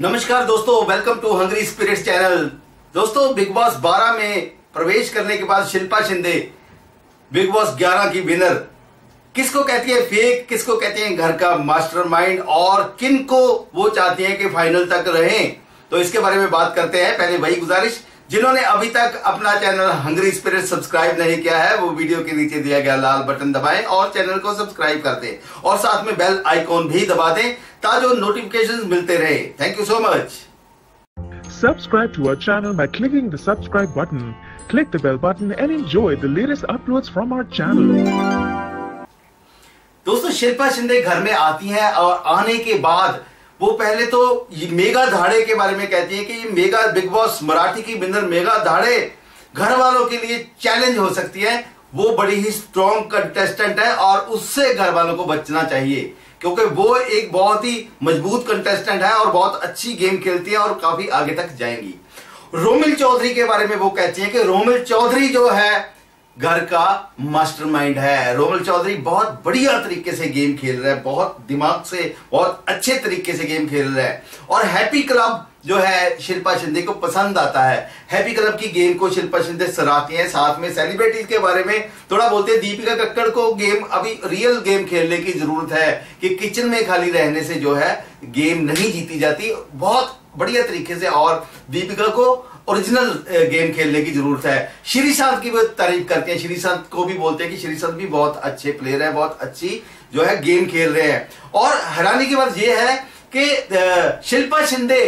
नमस्कार दोस्तों welcome to Hungry Spirits channel दोस्तों बिग बॉस 12 में प्रवेश करने के बाद शिल्पा शिंदे बिग बॉस 11 की विनर किसको कहती है फेक किसको कहती है घर का मास्टरमाइंड और किन को वो चाहती है कि फाइनल तक रहें? तो इसके बारे में बात करते हैं। पहले वही गुजारिश जिन्होंने अभी तक अपना चैनल हंग्री स्पिरिट सब्सक्राइब नहीं किया है वो वीडियो के नीचे दिया गया लाल बटन दबाएँ और चैनल को सब्सक्राइब कर दें और साथ में बेल आइकॉन भी दबा दें ताकि नोटिफिकेशंस मिलते रहे thank you so much Subscribe to our channel by clicking the subscribe button. Click the bell button and enjoy the latest uploads from our channel. दोस्तों शिल्पा शिंदे घर में आती हैं और आने के बाद वो पहले तो मेगा धाड़े के बारे में कहती है कि मेगा बिग बॉस मराठी की विनर मेगा धाड़े घर वालों के लिए चैलेंज हो सकती है। वो बड़ी ही स्ट्रॉन्ग कंटेस्टेंट है और उससे घर वालों को बचना चाहिए, क्योंकि वो एक बहुत ही मज़बूत कंटेस्टेंट है और बहुत अच्छी गेम खेलती है और काफ़ी आगे तक जाएँगी। रोमिल चौधरी के बारे में वो कहती है कि रोमिल चौधरी जो है घर का मास्टरमाइंड है। रोमल चौधरी बहुत बढ़िया तरीके से गेम खेल रहा है, बहुत दिमाग से, बहुत अच्छे तरीके से गेम खेल रहा है। और हैप्पी क्लब जो है शिल्पा शिंदे को पसंद आता है। हैप्पी क्लब की गेम को शिल्पा शिंदे सराहती हैं। साथ में सेलिब्रिटीज के बारे में थोड़ा बोलते हैं। दीपिका कक्कड़ को गेम अभी रियल गेम खेलने की ज़रूरत है कि किचन में खाली रहने से जो है गेम नहीं जीती जाती। बहुत बढ़िया तरीके से और दीपिका को ओरिजिनल गेम खेलने की ज़रूरत है। श्रीशांत की भी तारीफ़ करते हैं। श्रीशांत को भी बोलते हैं कि श्रीशांत भी बहुत अच्छे प्लेयर है, बहुत अच्छी जो है गेम खेल रहे हैं। और हैरानी की बात यह है कि शिल्पा शिंदे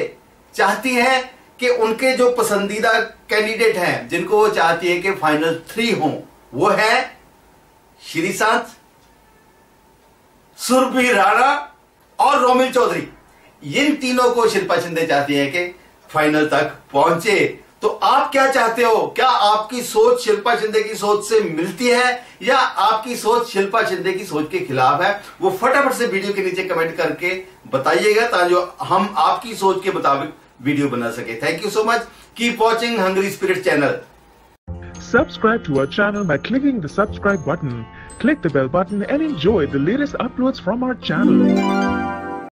चाहती है कि उनके जो पसंदीदा कैंडिडेट हैं, जिनको वो चाहती है कि फाइनल थ्री हो, वो है श्रीशांत सुरभि राणा और रोमिल चौधरी। इन तीनों को शिल्पा शिंदे चाहती है कि फाइनल तक पहुँचे। तो आप क्या चाहते हो? क्या आपकी सोच शिल्पा शिंदे की सोच से मिलती है या आपकी सोच शिल्पा शिंदे की सोच के खिलाफ है? वो फटाफट से वीडियो के नीचे कमेंट करके बताइएगा ताकि हम आपकी सोच के मुताबिक वीडियो बना सके thank you so much keep watching Hungry Spirit channel Subscribe to our channel by clicking the subscribe button. Click the bell button and enjoy the latest uploads from our channel.